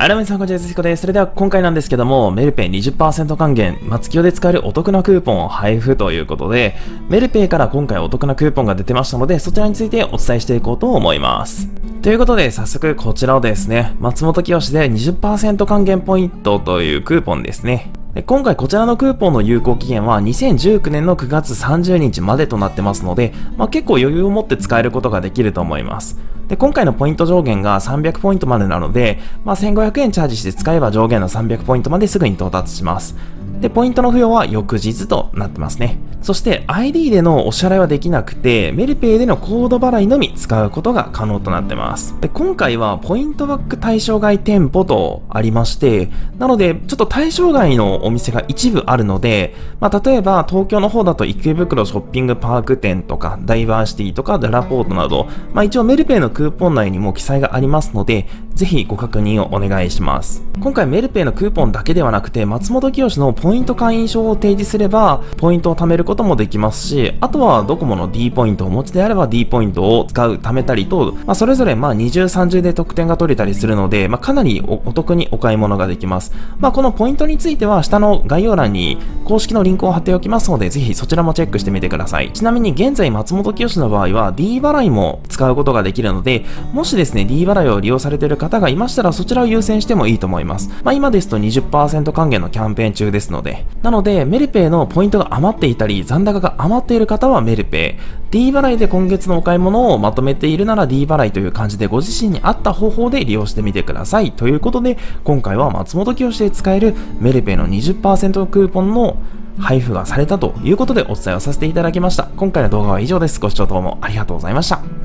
はい、どうも皆さん、こんにちは、すこです。それでは今回なんですけども、メルペイ20%還元、松清で使えるお得なクーポンを配布ということで、メルペイから今回お得なクーポンが出てましたので、そちらについてお伝えしていこうと思います。ということで、早速こちらをですね、松本清で20%還元ポイントというクーポンですね。で今回こちらのクーポンの有効期限は2019年の9月30日までとなってますので、まあ、結構余裕を持って使えることができると思います。で今回のポイント上限が300ポイントまでなので、まあ、1500円チャージして使えば上限の300ポイントまですぐに到達します。で、ポイントの付与は翌日となってますね。そして ID でのお支払いはできなくて、メルペイでのコード払いのみ使うことが可能となってます。で、今回はポイントバック対象外店舗とありまして、なので、ちょっと対象外のお店が一部あるので、まあ、例えば東京の方だと池袋ショッピングパーク店とか、ダイバーシティとか、ダラポートなど、まあ、一応メルペイのクーポン内にも記載がありますので、ぜひご確認をお願いします。今回メルペイのクーポンだけではなくて、松本清のポイント会員証を提示すれば、ポイントを貯めることもできますし、あとはドコモの D ポイントをお持ちであれば D ポイントを使う、貯めたりと、まあ、それぞれまあ20、30で得点が取れたりするので、まあ、かなりお得にお買い物ができます。まあ、このポイントについては、下の概要欄に公式のリンクを貼っておきますので、ぜひそちらもチェックしてみてください。ちなみに現在松本清の場合は D 払いも使うことができるので、もしですね、D 払いを利用されている方がいましたら、そちらを優先してもいいと思います。まあ、今ですと20%還元のキャンペーン中ですので。なので、メルペイのポイントが余っていたり、残高が余っている方はメルペイ。D 払いで今月のお買い物をまとめているなら D 払いという感じでご自身に合った方法で利用してみてください。ということで、今回は松本清で使えるメルペイの20%クーポンの配布がされたということでお伝えをさせていただきました。今回の動画は以上です。ご視聴どうもありがとうございました。